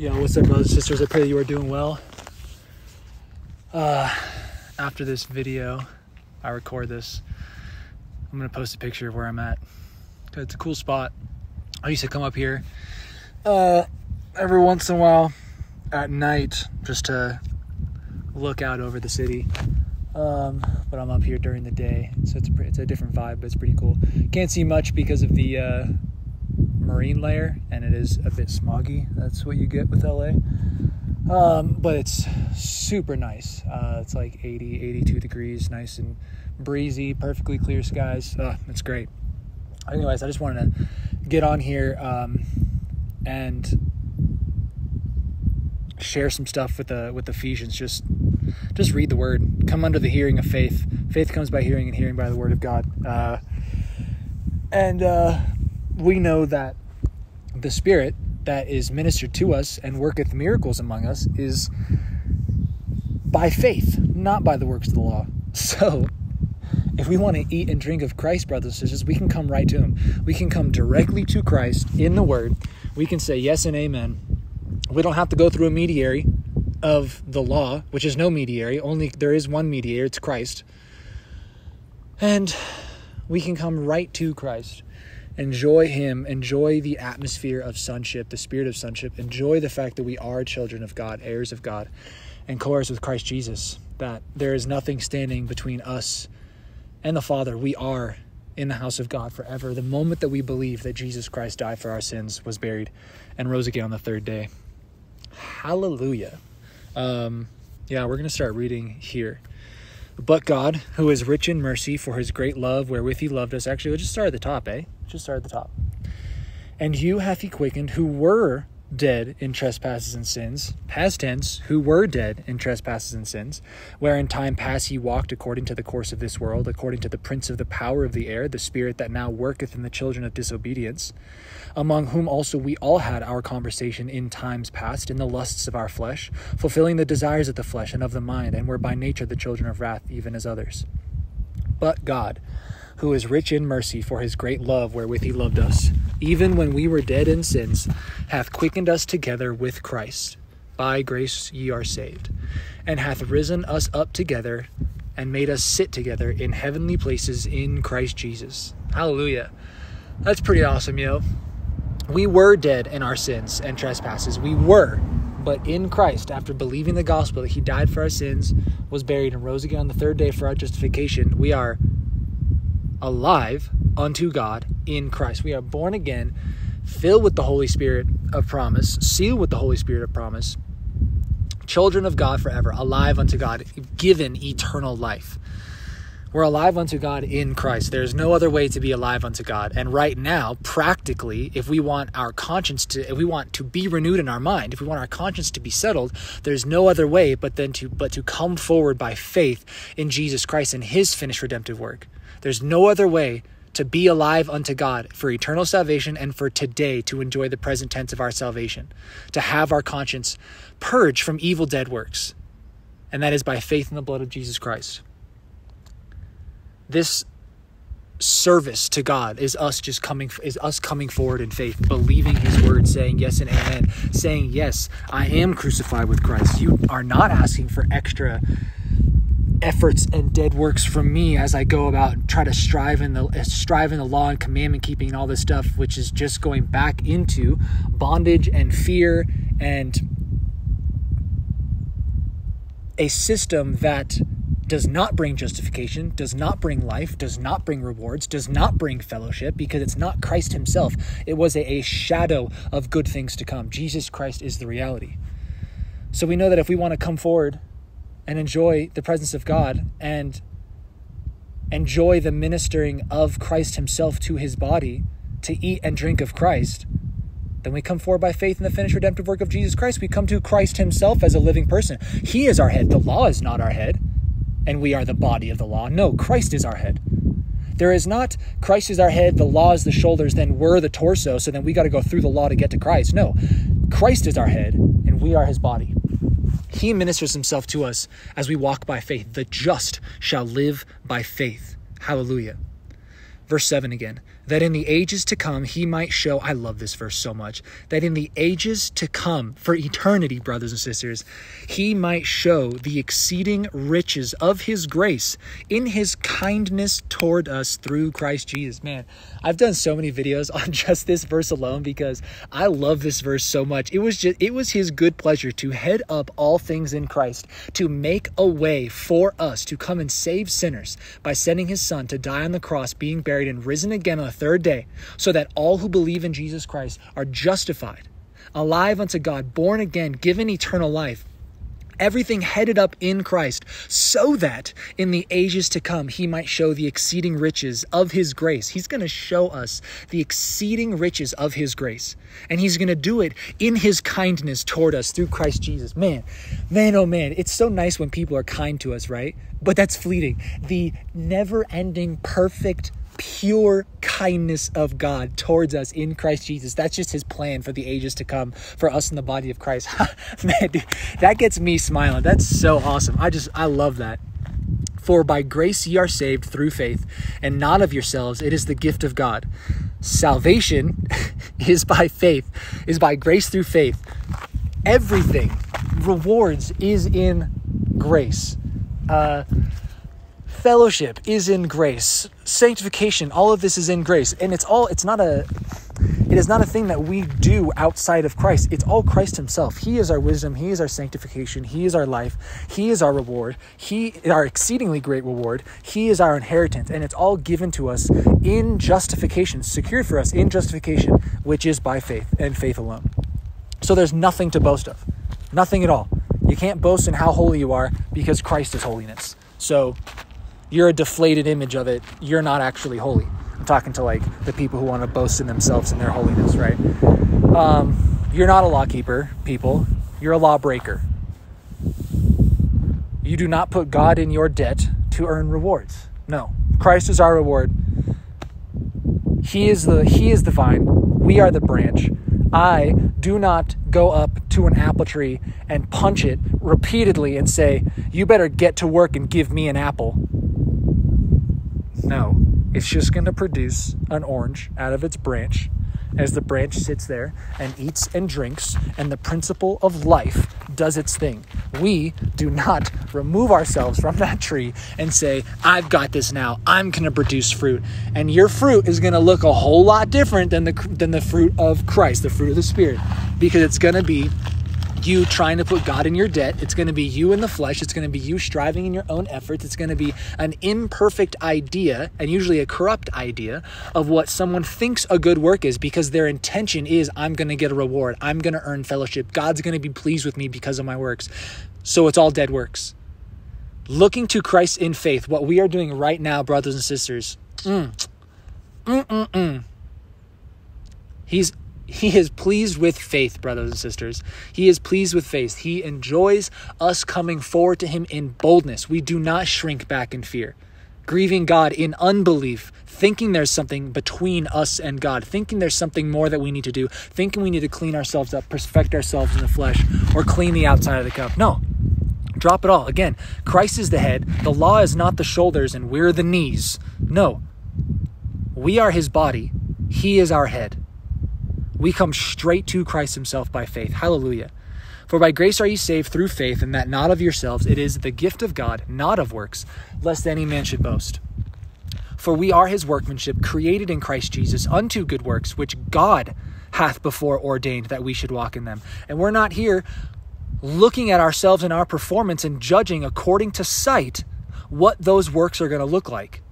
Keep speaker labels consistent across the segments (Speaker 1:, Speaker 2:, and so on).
Speaker 1: Yo, what's up, brothers and sisters? I pray you are doing well. Uh, after this video, I record this. I'm gonna post a picture of where I'm at. It's a cool spot. I used to come up here uh, every once in a while at night just to look out over the city. Um, but I'm up here during the day, so it's a, it's a different vibe, but it's pretty cool. Can't see much because of the uh, marine layer, and it is a bit smoggy. That's what you get with LA. Um, but it's super nice. Uh, it's like 80, 82 degrees, nice and breezy, perfectly clear skies. Uh, it's great. Anyways, I just wanted to get on here um, and share some stuff with the with Ephesians. Just just read the word. Come under the hearing of faith. Faith comes by hearing, and hearing by the word of God. Uh, and uh, we know that the Spirit that is ministered to us and worketh miracles among us is by faith, not by the works of the law. So, if we want to eat and drink of Christ, brothers and sisters, we can come right to Him. We can come directly to Christ in the Word. We can say yes and amen. We don't have to go through a mediary of the law, which is no mediary. Only there is one mediator, it's Christ. And we can come right to Christ enjoy him. Enjoy the atmosphere of sonship the spirit of sonship. Enjoy the fact that we are children of god heirs of god and co-heirs with christ jesus that there is nothing standing between us and the father. We are in the house of god forever. The moment that we believe that jesus christ died for our sins was buried and rose again on the third day. Hallelujah. Um, yeah we're to start reading here. But God, who is rich in mercy for his great love wherewith he loved us. Actually, let's just start at the top, eh? Just start at the top. And you hath he quickened who were dead in trespasses and sins, past tense, who were dead in trespasses and sins, where in time past ye walked according to the course of this world, according to the prince of the power of the air, the spirit that now worketh in the children of disobedience, among whom also we all had our conversation in times past in the lusts of our flesh, fulfilling the desires of the flesh and of the mind, and were by nature the children of wrath, even as others. But God, who is rich in mercy for his great love wherewith he loved us, even when we were dead in sins, hath quickened us together with Christ. By grace ye are saved, and hath risen us up together and made us sit together in heavenly places in Christ Jesus. Hallelujah. That's pretty awesome, yo. We were dead in our sins and trespasses. We were. But in Christ, after believing the gospel that he died for our sins, was buried, and rose again on the third day for our justification, we are alive unto God in Christ. We are born again, filled with the Holy Spirit of promise, sealed with the Holy Spirit of promise, children of God forever, alive unto God, given eternal life. We're alive unto God in Christ. There's no other way to be alive unto God. And right now, practically, if we want our conscience to if we want to be renewed in our mind, if we want our conscience to be settled, there's no other way but then to but to come forward by faith in Jesus Christ and his finished redemptive work. There's no other way to be alive unto God for eternal salvation and for today to enjoy the present tense of our salvation, to have our conscience purged from evil dead works. And that is by faith in the blood of Jesus Christ this service to God is us just coming is us coming forward in faith, believing his word, saying yes and amen, saying yes, I am crucified with Christ. You are not asking for extra efforts and dead works from me as I go about and try to strive in the uh, strive in the law and commandment keeping and all this stuff, which is just going back into bondage and fear and a system that does not bring justification, does not bring life, does not bring rewards, does not bring fellowship because it's not Christ Himself. It was a, a, shadow of good things to come. Jesus Christ is the reality. So we know that if we want to come forward and enjoy the presence of God and enjoy the ministering of Christ Himself to His body, to eat and drink of Christ, then we come forward by faith in the finished redemptive work of Jesus Christ. We come to Christ Himself as a living person. He is our head. The law is not our head and we are the body of the law. No, Christ is our head. There is not Christ is our head, the law is the shoulders, then we're the torso, so then we got to go through the law to get to Christ. No, Christ is our head, and we are his body. He ministers himself to us as we walk by faith. The just shall live by faith. Hallelujah. Verse 7 again. That in the ages to come he might show I love this verse so much that in the ages to come for eternity brothers and sisters he might show the exceeding riches of his grace in his kindness toward us through Christ Jesus. Man I've done so many videos on just this verse alone because I love this verse so much. It was just it was his good pleasure to head up all things in Christ to make a way for us to come and save sinners by sending his son to die on the cross being buried and risen again on the third day, so that all who believe in Jesus Christ are justified, alive unto God, born again, given eternal life. Everything headed up in Christ, so that in the ages to come he might show the exceeding riches of his grace. He's going to show us the exceeding riches of his grace. And he's going to do it in his kindness toward us through Christ Jesus. Man, man, oh man, it's so nice when people are kind to us, right? But that's fleeting. The never ending, perfect, pure kindness of God towards us in Christ Jesus. That's just his plan for the ages to come for us in the body of Christ. Man, dude, that gets me smiling. That's so awesome. I just, I love that. For by grace ye are saved through faith, and not of yourselves, it is the gift of God. Salvation is by faith, is by grace through faith. Everything, rewards, is in grace. Uh, fellowship is in grace sanctification all of this is in grace and it's all it's not a it is not a thing that we do outside of Christ. It's all Christ Himself. He is our wisdom. He is our sanctification. He is our life. He is our reward. He our exceedingly great reward. He is our inheritance, and it's all given to us in justification, secured for us in justification, which is by faith and faith alone. So there's nothing to boast of, nothing at all. You can't boast in how holy you are because Christ is holiness. So you're a deflated image of it. You're not actually holy. I'm talking to like the people who want to boast in themselves and their holiness, right? Um, you're not a lawkeeper, people. You're a lawbreaker. You do not put God in your debt to earn rewards. No, Christ is our reward. He is the He is the vine. We are the branch. I do not go up to an apple tree and punch it repeatedly and say, "You better get to work and give me an apple." No, it's just going to produce an orange out of its branch as the branch sits there and eats and drinks, and the principle of life does its thing. We do not remove ourselves from that tree and say, I've got this now. I'm going to produce fruit. And your fruit is going to look a whole lot different than the, than the fruit of Christ, the fruit of the Spirit, because it's going to be you trying to put God in your debt. It's going to be you in the flesh. It's going to be you striving in your own efforts. It's going to be an imperfect idea and usually a corrupt idea of what someone thinks a good work is because their intention is I'm going to get a reward. I'm going to earn fellowship. God's going to be pleased with me because of my works. So it's all dead works. Looking to Christ in faith, what we are doing right now, brothers and sisters. Mm, mm, mm, mm. He's he is pleased with faith, brothers and sisters. He is pleased with faith. He enjoys us coming forward to Him in boldness. We do not shrink back in fear. Grieving God in unbelief, thinking there's something between us and God, thinking there's something more that we need to do, thinking we need to clean ourselves up, perfect ourselves in the flesh, or clean the outside of the cup. No, drop it all. Again, Christ is the head. The law is not the shoulders, and we're the knees. No, we are His body. He is our head. We come straight to Christ Himself by faith. Hallelujah. For by grace are ye saved through faith, and that not of yourselves. It is the gift of God, not of works, lest any man should boast. For we are his workmanship, created in Christ Jesus unto good works, which God hath before ordained that we should walk in them. And we're not here looking at ourselves and our performance and judging according to sight what those works are going to look like.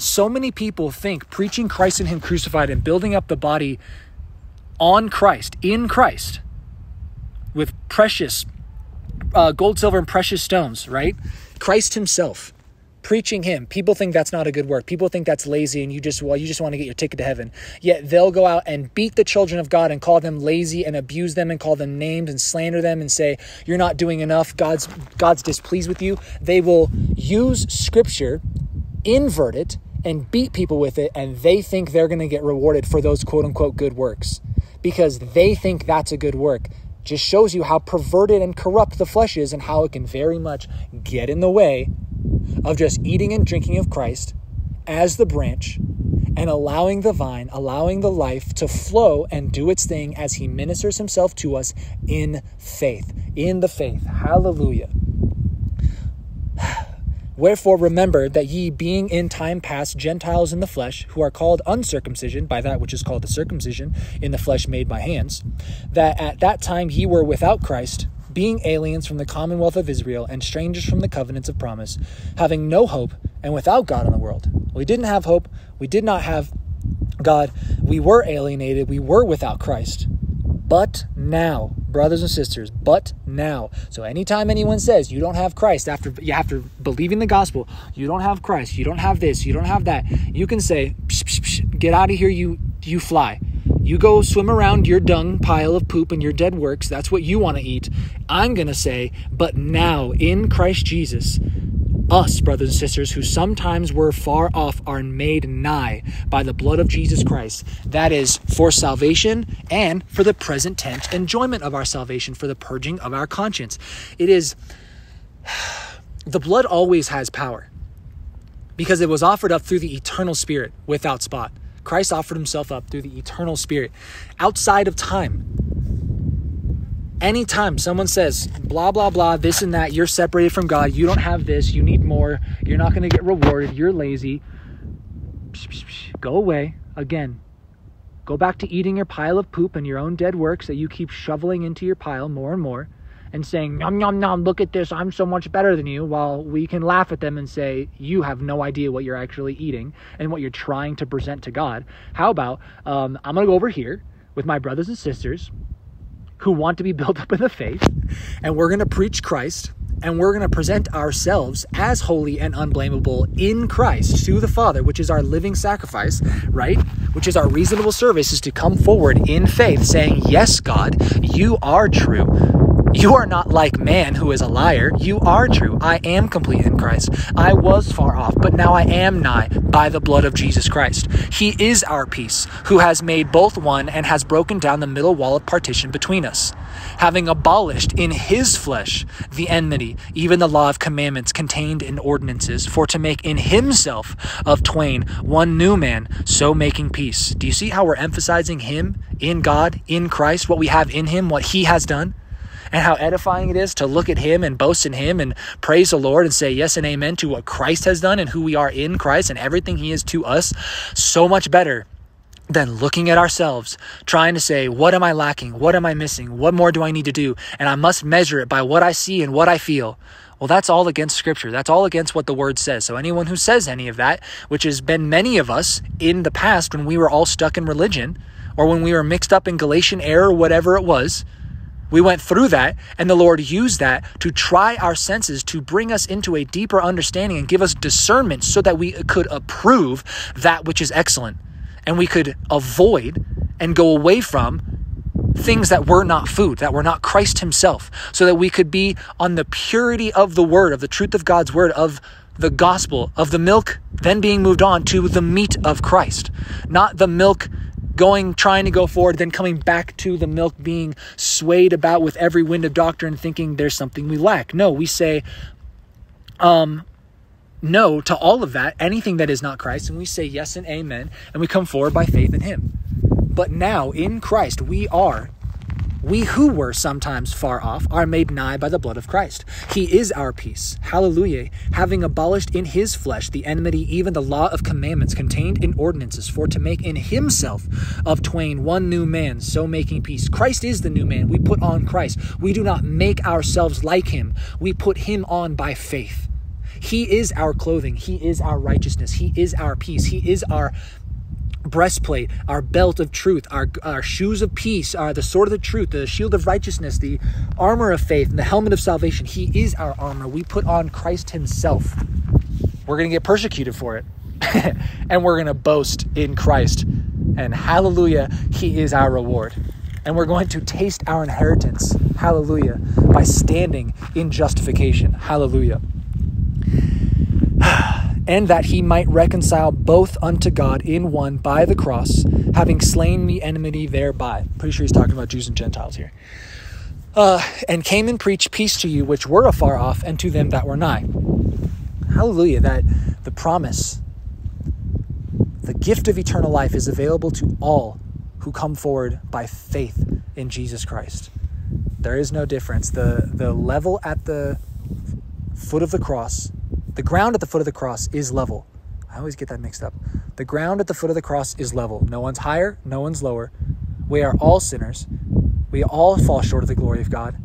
Speaker 1: So many people think preaching Christ and Him crucified and building up the body on Christ, in Christ, with precious uh, gold, silver, and precious stones, right? Christ Himself, preaching Him. People think that's not a good work. People think that's lazy, and you just well, you just want to get your ticket to heaven. Yet they'll go out and beat the children of God and call them lazy and abuse them and call them names and slander them and say you're not doing enough. God's God's displeased with you. They will use Scripture, invert it and beat people with it, and they think they're going to get rewarded for those quote unquote good works because they think that's a good work. Just shows you how perverted and corrupt the flesh is and how it can very much get in the way of just eating and drinking of Christ as the branch and allowing the vine, allowing the life to flow and do its thing as he ministers himself to us in faith. In the faith. Hallelujah. Wherefore remember that ye, being in time past Gentiles in the flesh, who are called uncircumcision by that which is called the circumcision in the flesh made by hands, that at that time ye were without Christ, being aliens from the commonwealth of Israel and strangers from the covenants of promise, having no hope and without God in the world. We didn't have hope. We did not have God. We were alienated. We were without Christ. But now, brothers and sisters, but now. So anytime anyone says you don't have Christ after you after believing the gospel, you don't have Christ, you don't have this, you don't have that, you can say, psh, psh, psh, get out of here, you you fly. You go swim around your dung pile of poop and your dead works. That's what you want to eat. I'm going to say, but now in Christ Jesus, us, brothers and sisters, who sometimes were far off, are made nigh by the blood of Jesus Christ. That is for salvation and for the present tense enjoyment of our salvation, for the purging of our conscience. It is, the blood always has power because it was offered up through the eternal Spirit without spot. Christ offered himself up through the eternal Spirit outside of time anytime someone says blah blah blah this and that you're separated from god you don't have this you need more you're not going to get rewarded you're lazy go away. Again go back to eating your pile of poop and your own dead works that you keep shoveling into your pile more and more and saying nom nom nom look at this i'm so much better than you while we can laugh at them and say you have no idea what you're actually eating and what you're trying to present to god. How about um, i'm going to go over here with my brothers and sisters who want to be built up in the faith, and we're going to preach Christ, and we're going to present ourselves as holy and unblameable in Christ to the Father, which is our living sacrifice, right? Which is our reasonable service, is to come forward in faith, saying, Yes, God, you are true. You are not like man who is a liar. You are true. I am complete in Christ. I was far off, but now I am nigh by the blood of Jesus Christ. He is our peace, who has made both one and has broken down the middle wall of partition between us, having abolished in his flesh the enmity, even the law of commandments contained in ordinances, for to make in himself of twain one new man, so making peace. Do you see how we're emphasizing him in God, in Christ, what we have in him, what he has done? And how edifying it is to look at Him and boast in Him and praise the Lord and say yes and amen to what Christ has done and who we are in Christ and everything He is to us, so much better than looking at ourselves, trying to say, What am I lacking? What am I missing? What more do I need to do? And I must measure it by what I see and what I feel. Well, that's all against Scripture. That's all against what the Word says. So, anyone who says any of that, which has been many of us in the past when we were all stuck in religion, or when we were mixed up in Galatian error, or whatever it was, we went through that, and the Lord used that to try our senses to bring us into a deeper understanding and give us discernment so that we could approve that which is excellent. And we could avoid and go away from things that were not food, that were not Christ Himself, so that we could be on the purity of the Word, of the truth of God's Word, of the gospel, of the milk, then being moved on to the meat of Christ, not the milk going, trying to go forward, then coming back to the milk being swayed about with every wind of doctrine, thinking there's something we lack. No, we say, um, no to all of that, anything that is not Christ, and we say yes and amen, and we come forward by faith in Him. But now in Christ, we are we who were sometimes far off are made nigh by the blood of Christ. He is our peace. Hallelujah. Having abolished in his flesh the enmity, even the law of commandments contained in ordinances, for to make in himself of twain one new man, so making peace. Christ is the new man. We put on Christ. We do not make ourselves like him, we put him on by faith. He is our clothing. He is our righteousness. He is our peace. He is our breastplate, our belt of truth, our, our shoes of peace, our, the sword of the truth, the shield of righteousness, the armor of faith, and the helmet of salvation. He is our armor. We put on Christ Himself. We're going to get persecuted for it. and we're going to boast in Christ. And hallelujah, He is our reward. And we're going to taste our inheritance, hallelujah, by standing in justification, hallelujah and that he might reconcile both unto God in one by the cross, having slain the enmity thereby. Pretty sure he's talking about Jews and Gentiles here. Uh, and came and preached peace to you which were afar off, and to them that were nigh. Hallelujah, that the promise The gift of eternal life is available to all who come forward by faith in Jesus Christ. There is no difference. The, the level at the foot of the cross, the ground at the foot of the cross is level. I always get that mixed up. The ground at the foot of the cross is level. No one's higher, no one's lower. We are all sinners. We all fall short of the glory of God.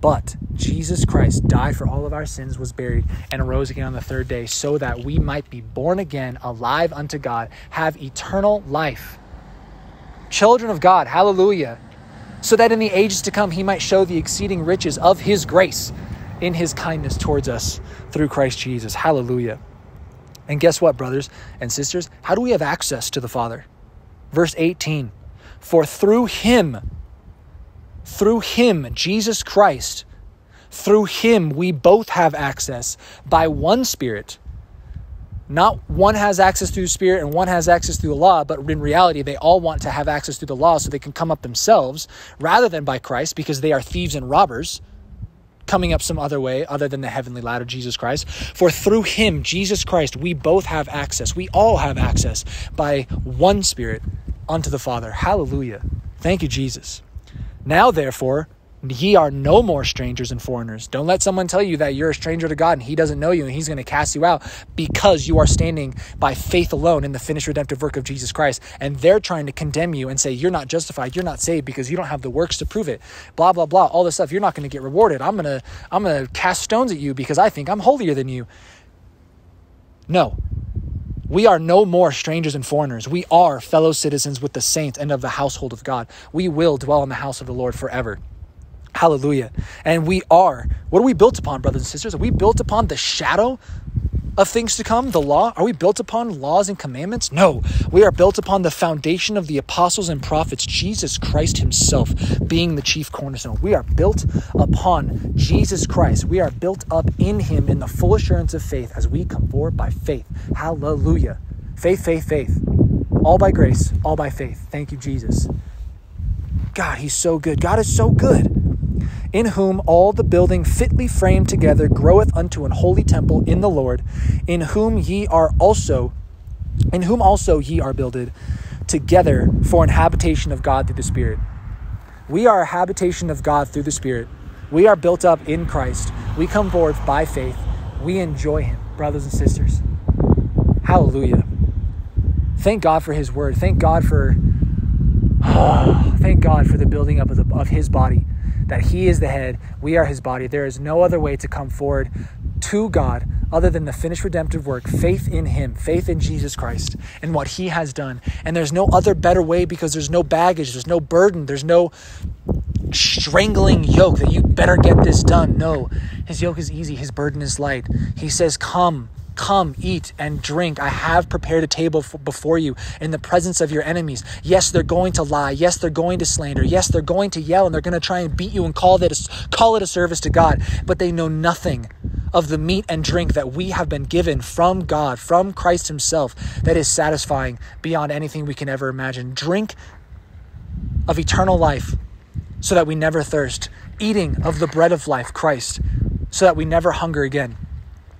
Speaker 1: But Jesus Christ died for all of our sins, was buried, and arose again on the third day so that we might be born again, alive unto God, have eternal life. Children of God, hallelujah. So that in the ages to come he might show the exceeding riches of his grace in his kindness towards us through Christ Jesus. Hallelujah. And guess what, brothers and sisters? How do we have access to the Father? Verse 18 For through him, through him, Jesus Christ, through him we both have access by one Spirit. Not one has access through the Spirit and one has access through the law, but in reality, they all want to have access through the law so they can come up themselves rather than by Christ because they are thieves and robbers coming up some other way other than the heavenly ladder, Jesus Christ. For through him, Jesus Christ, we both have access. We all have access by one Spirit unto the Father. Hallelujah. Thank you, Jesus. Now, therefore, ye are no more strangers and foreigners. Don't let someone tell you that you're a stranger to God and he doesn't know you and he's going to cast you out because you are standing by faith alone in the finished redemptive work of Jesus Christ. And they're trying to condemn you and say, you're not justified, you're not saved because you don't have the works to prove it. Blah, blah, blah. All this stuff. You're not going to get rewarded. I'm going to, I'm going to cast stones at you because I think I'm holier than you. No, we are no more strangers and foreigners. We are fellow citizens with the saints and of the household of God. We will dwell in the house of the Lord forever. Hallelujah. And we are. What are we built upon, brothers and sisters? Are we built upon the shadow of things to come, the law? Are we built upon laws and commandments? No. We are built upon the foundation of the apostles and prophets, Jesus Christ Himself being the chief cornerstone. We are built upon Jesus Christ. We are built up in Him in the full assurance of faith as we come forward by faith. Hallelujah. Faith, faith, faith. All by grace, all by faith. Thank you, Jesus. God, He's so good. God is so good in whom all the building fitly framed together groweth unto an holy temple in the Lord, in whom ye are also, in whom also ye are builded together for an habitation of God through the Spirit. We are a habitation of God through the Spirit. We are built up in Christ. We come forth by faith. We enjoy Him, brothers and sisters. Hallelujah. Thank God for His word. Thank God for, oh, thank God for the building up of, the, of His body that He is the head, we are His body. There is no other way to come forward to God other than the finished redemptive work, faith in Him, faith in Jesus Christ and what He has done. And there's no other better way because there's no baggage, there's no burden, there's no strangling yoke that you better get this done. No, His yoke is easy, His burden is light. He says, Come Come, eat and drink. I have prepared a table before you in the presence of your enemies. Yes, they're going to lie. Yes, they're going to slander. Yes, they're going to yell and they're going to try and beat you and call it a, call it a service to God. But they know nothing of the meat and drink that we have been given from God, from Christ Himself, that is satisfying beyond anything we can ever imagine. Drink of eternal life so that we never thirst. Eating of the bread of life, Christ, so that we never hunger again.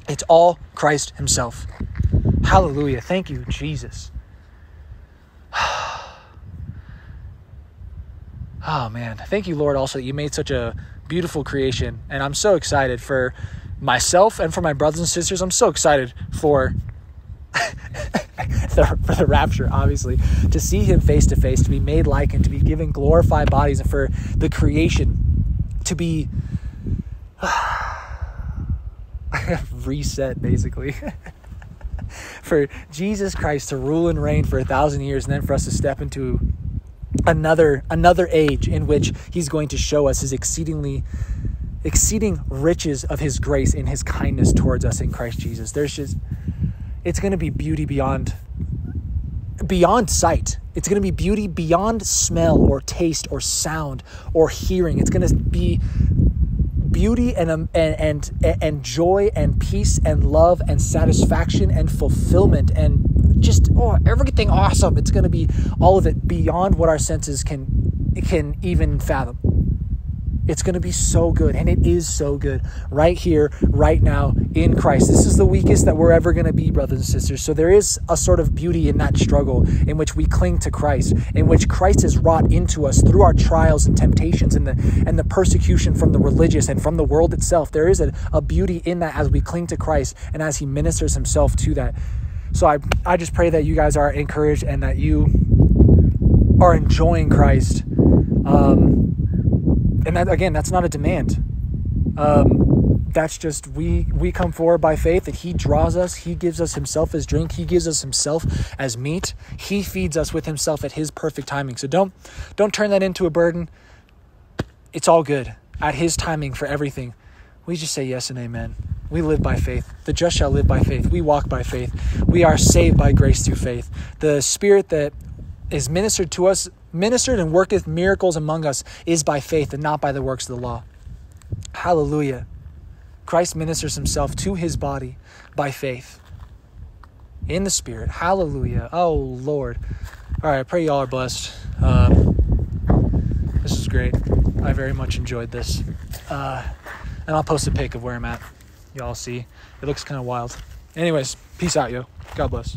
Speaker 1: It's all Christ Himself. Hallelujah. Thank you, Jesus. Oh, man. Thank you, Lord, also that you made such a beautiful creation. And I'm so excited for myself and for my brothers and sisters. I'm so excited for. for the rapture, obviously, to see him face to face, to be made like and to be given glorified bodies, and for the creation to be reset basically. for Jesus Christ to rule and reign for a thousand years and then for us to step into another another age in which he's going to show us his exceedingly exceeding riches of his grace in his kindness towards us in Christ Jesus. There's just it's going to be beauty beyond beyond sight. It's going to be beauty beyond smell or taste or sound or hearing. It's going to be beauty and, um, and, and, and joy and peace and love and satisfaction and fulfillment and just oh, everything awesome. It's going to be all of it beyond what our senses can, can even fathom. It's going to be so good, and it is so good right here, right now in Christ. This is the weakest that we're ever going to be, brothers and sisters. So there is a sort of beauty in that struggle in which we cling to Christ, in which Christ is wrought into us through our trials and temptations and the and the persecution from the religious and from the world itself. There is a, a beauty in that as we cling to Christ and as He ministers Himself to that. So I I just pray that you guys are encouraged and that you are enjoying Christ. Um, and that again, that's not a demand. Um, that's just we we come forward by faith that He draws us. He gives us Himself as drink. He gives us Himself as meat. He feeds us with Himself at His perfect timing. So don't don't turn that into a burden. It's all good at His timing for everything. We just say yes and amen. We live by faith. The just shall live by faith. We walk by faith. We are saved by grace through faith. The Spirit that is ministered to us ministered and worketh miracles among us is by faith and not by the works of the law. Hallelujah. Christ ministers himself to his body by faith in the Spirit. Hallelujah. Oh, Lord. All right, I pray y'all are blessed. Um, this is great. I very much enjoyed this. Uh, and I'll post a pic of where I'm at. Y'all see. It looks kind of wild. Anyways, peace out, yo. God bless.